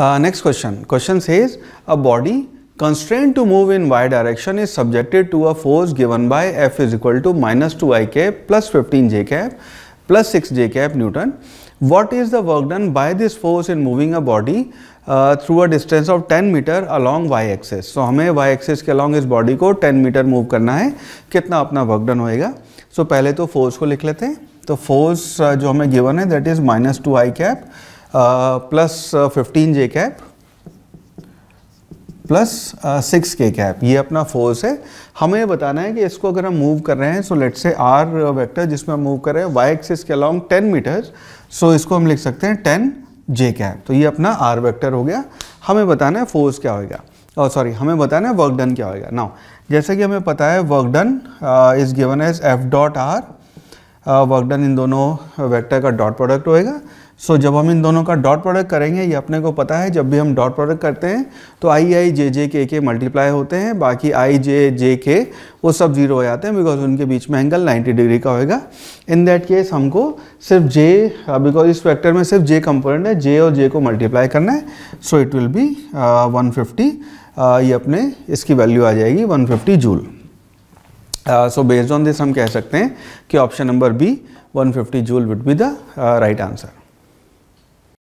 Next question question says a body constrain to move in y direction is subjected to a force given by F is equal to minus two i cap plus fifteen j cap plus six j cap newton what is the work done by this force in moving a body through a distance of ten metre along y axis so हमें y axis के along इस body को ten metre move करना है। कितना अपना work done होएगा? सो so, पहले तो फोर्स को लिख लेते हैं। तो फोर्स जो हमें गिवन है that is minus two i cap plus fifteen j cap plus six k cap ये अपना फोर्स है हमें बताना है कि इसको अगर हम मूव कर रहे हैं so let say r vector जिसमें हम मूव कर रहे हैं वाई एक्सिस के अलॉन्ग टेन मीटर सो इसको हम लिख सकते हैं टेन जे कैप तो ये अपना आर वेक्टर हो गया। हमें बताना है फोर्स क्या होगा और सॉरी हमें बताना है वर्क डन क्या होगा नाउ जैसे कि हमें पता है work done is given as F dot r work done in दोनों वेक्टर का डॉट प्रोडक्ट होएगा। सो so, जब हम इन दोनों का डॉट प्रोडक्ट करेंगे ये अपने को पता है जब भी हम डॉट प्रोडक्ट करते हैं तो आई आई जे जे के के मल्टीप्लाई होते हैं बाकी आई जे जे के वो सब ज़ीरो हो जाते हैं बिकॉज़ उनके बीच में एंगल 90 डिग्री का होएगा। इन दैट केस हमको सिर्फ़ जे बिकॉज़ इस फैक्टर में सिर्फ़ जे कंपोनेंट है जे और जे को मल्टीप्लाई करना है so it will be one fifty ये अपने इसकी वैल्यू आ जाएगी one fifty joule so based on this हम कह सकते हैं कि option number B 150 joule would be the right answer